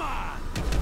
Come on!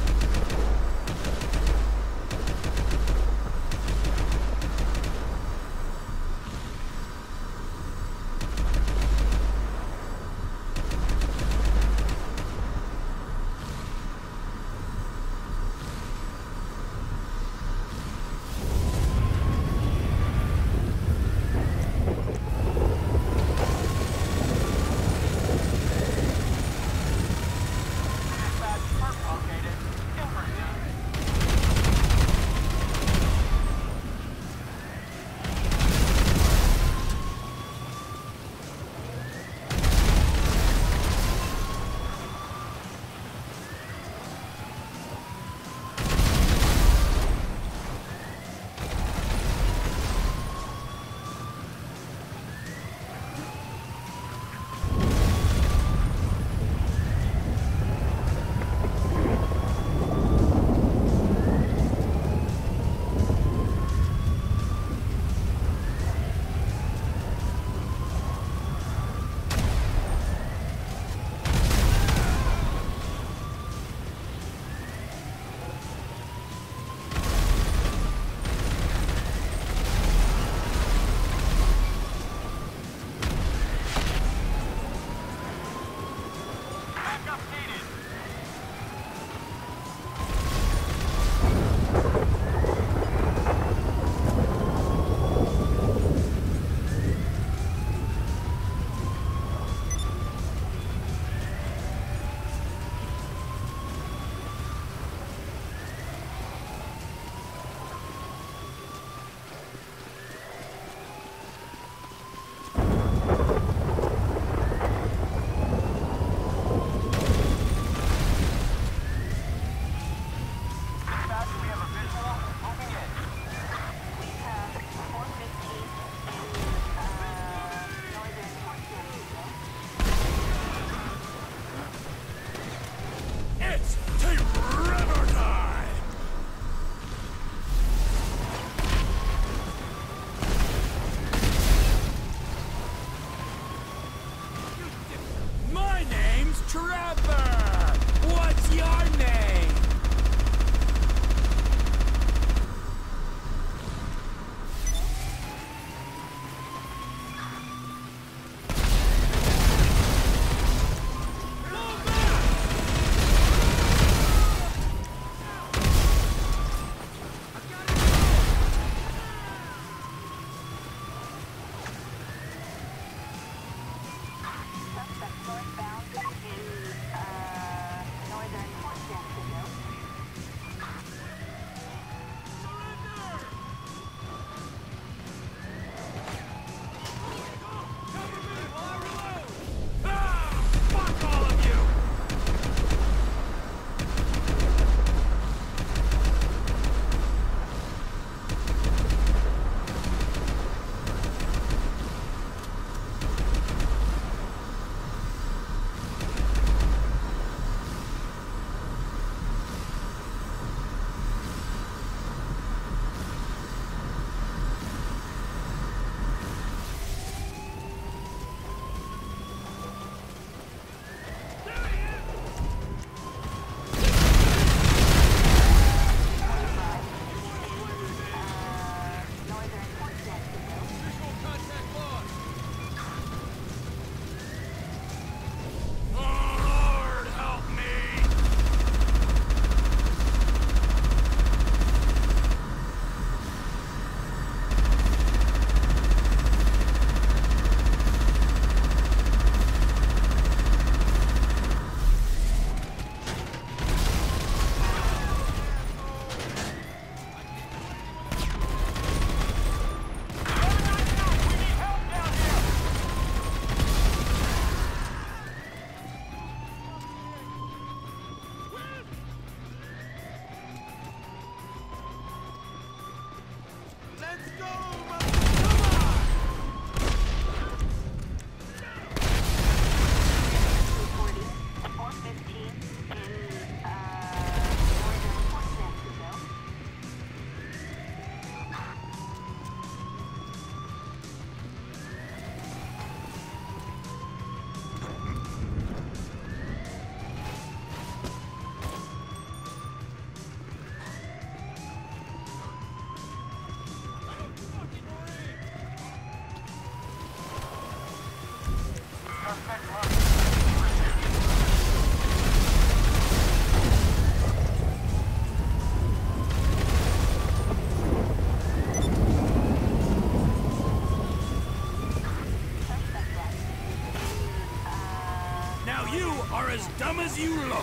dumb as you look.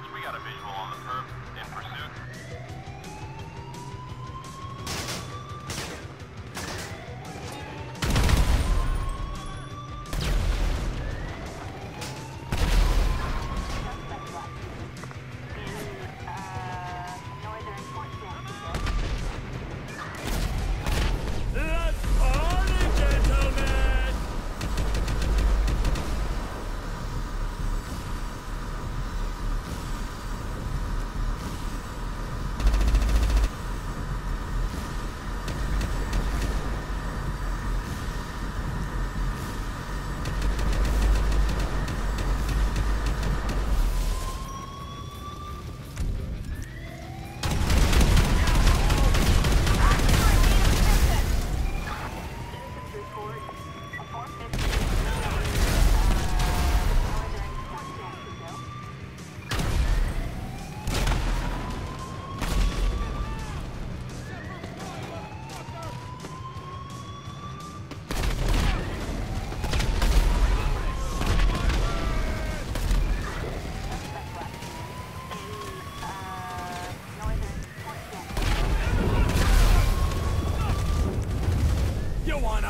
Dispatch, we got a visual You wanna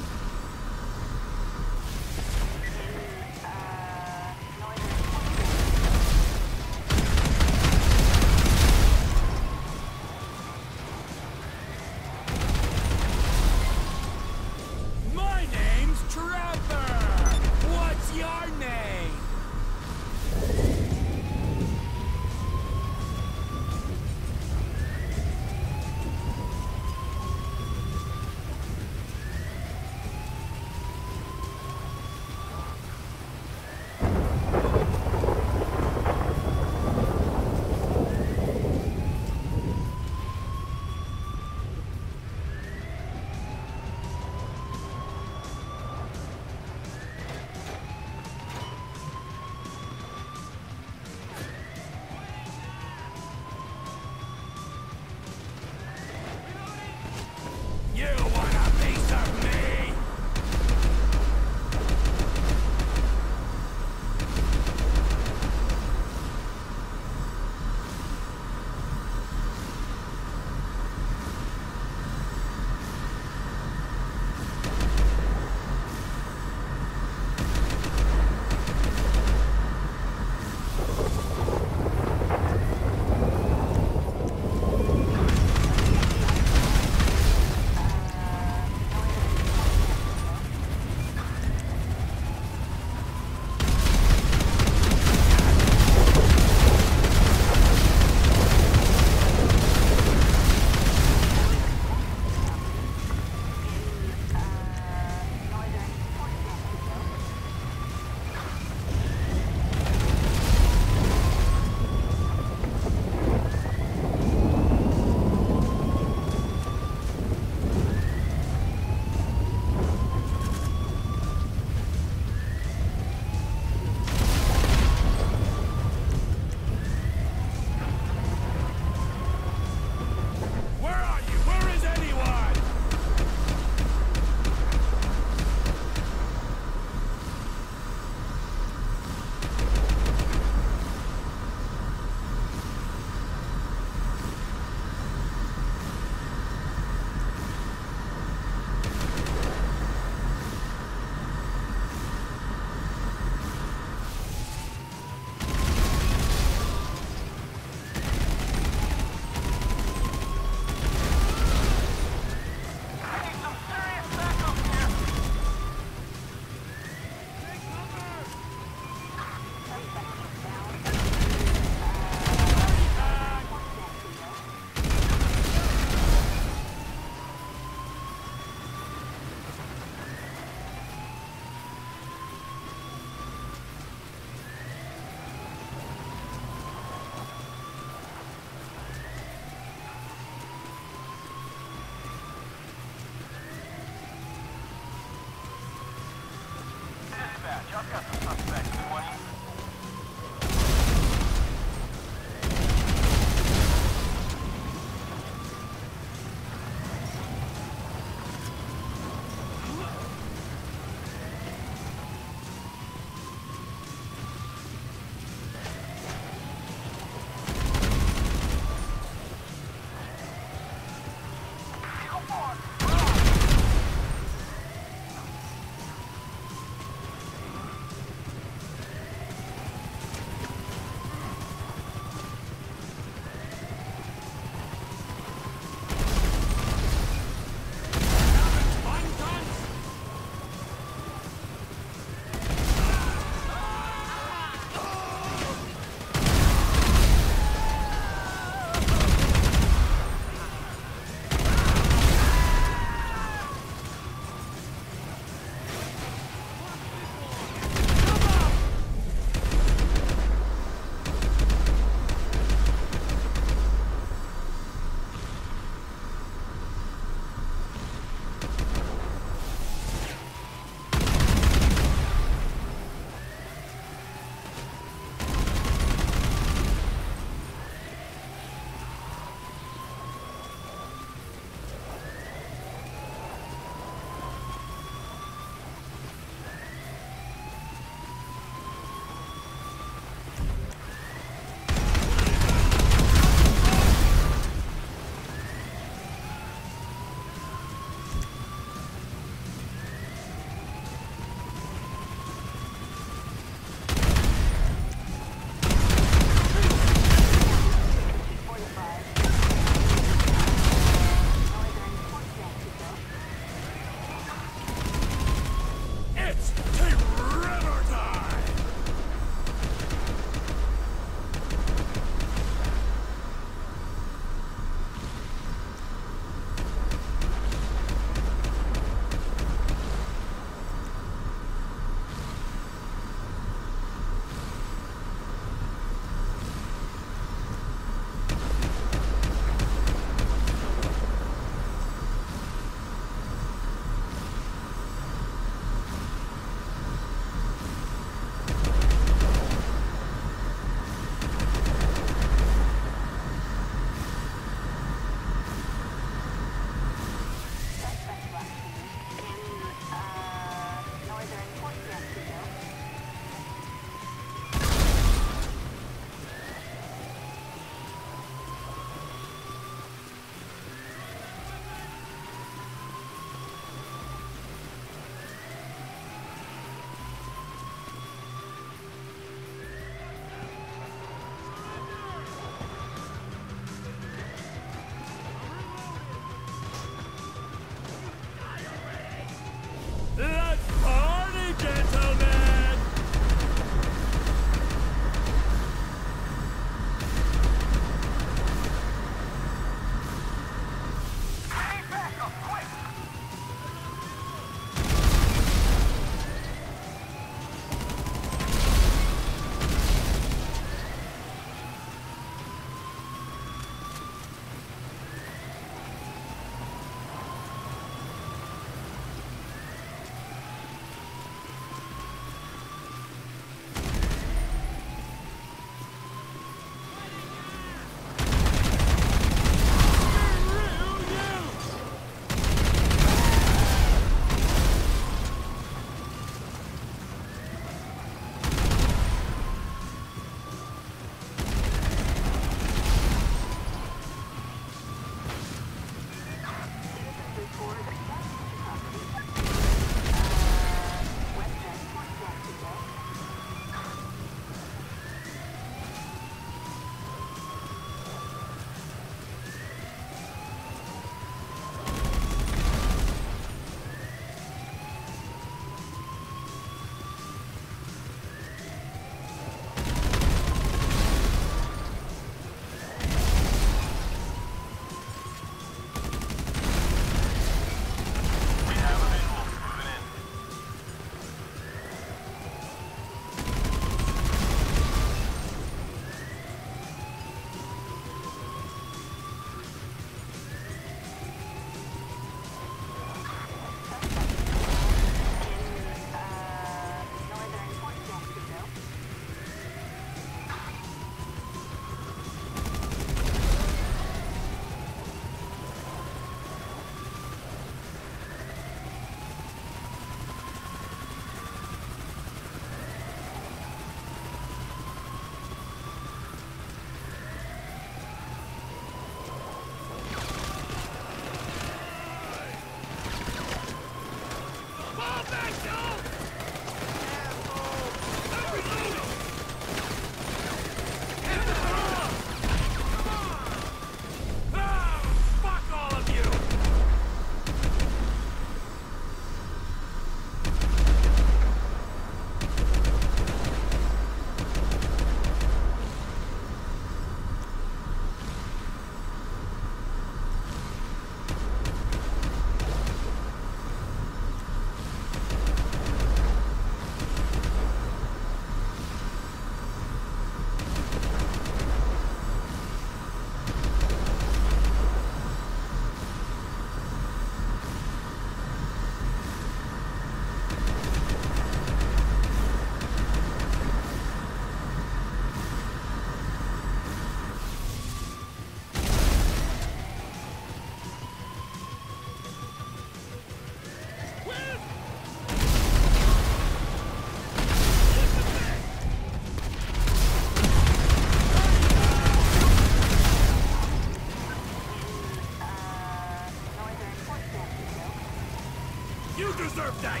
deserve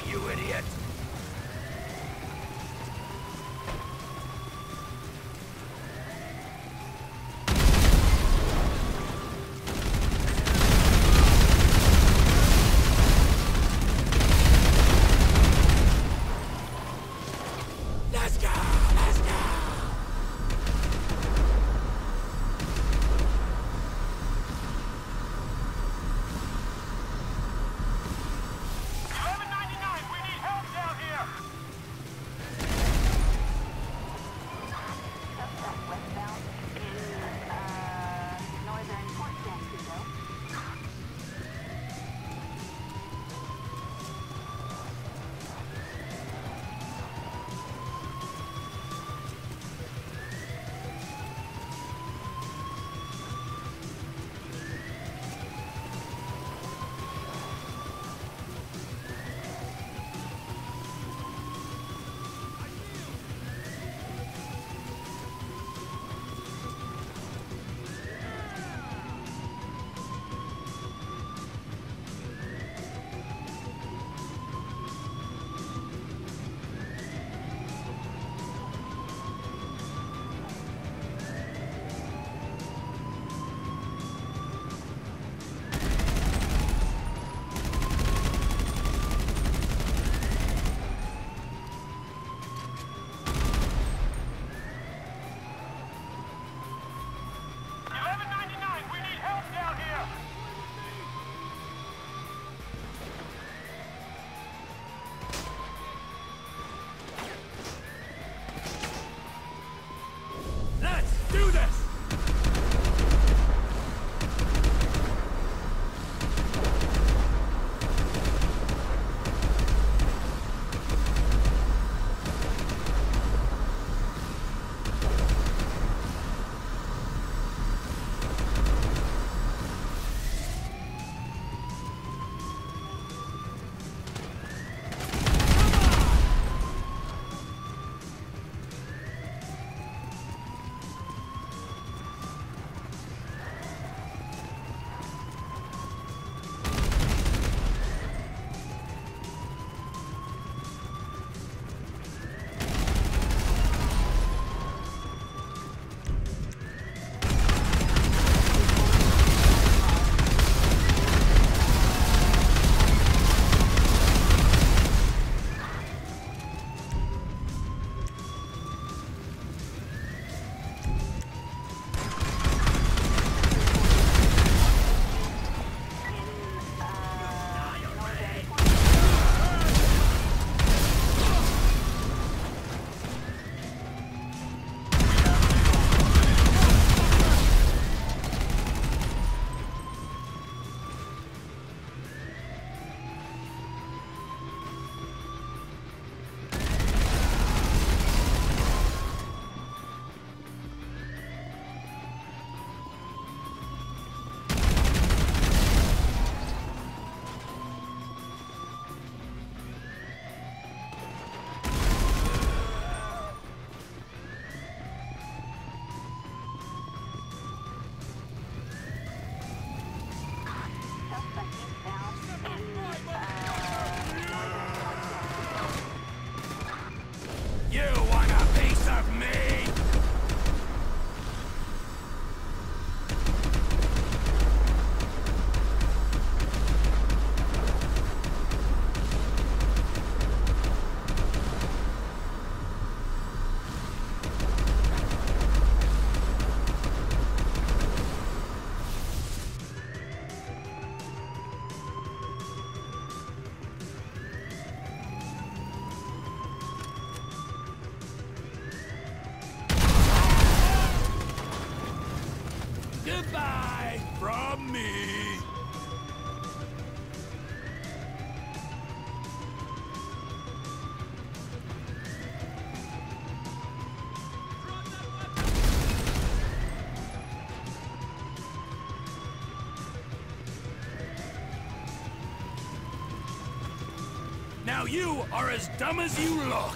are as dumb as you look.